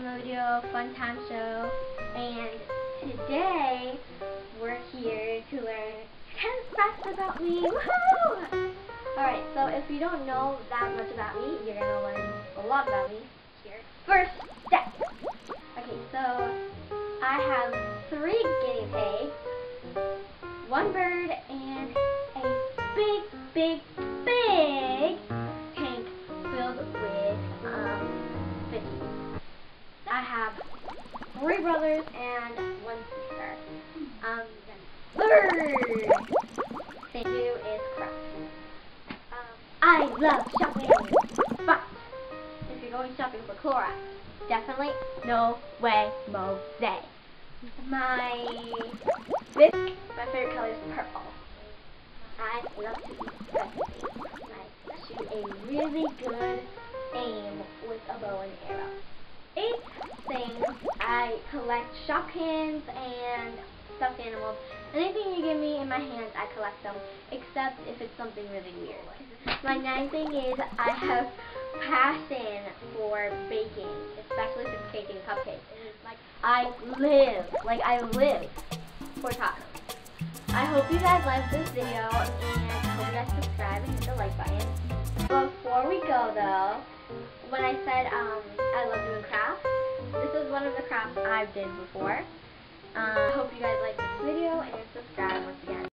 video Fun Time Show, and today we're here to learn 10 facts about me. Alright, so if you don't know that much about me, you're going to learn a lot about me here. First step. Okay, so I have three guinea pigs, three brothers and one sister. Um, bird thing to do is craft. Um, I love shopping, but if you're going shopping for Clorox, definitely no way Mose. My this my favorite color is purple. I love to eat recipes. I shoot a really good aim with a bow and arrow. I collect Shopkins and stuffed animals. Anything you give me in my hands, I collect them, except if it's something really weird. My ninth thing is I have passion for baking, especially it's cake and cupcakes. Like I live, like I live for tacos. I hope you guys liked this video and I hope you guys subscribe and hit the like button. Before we go though, when I said um, I love doing crafts, this is one of the crafts I've did before. Uh, I hope you guys like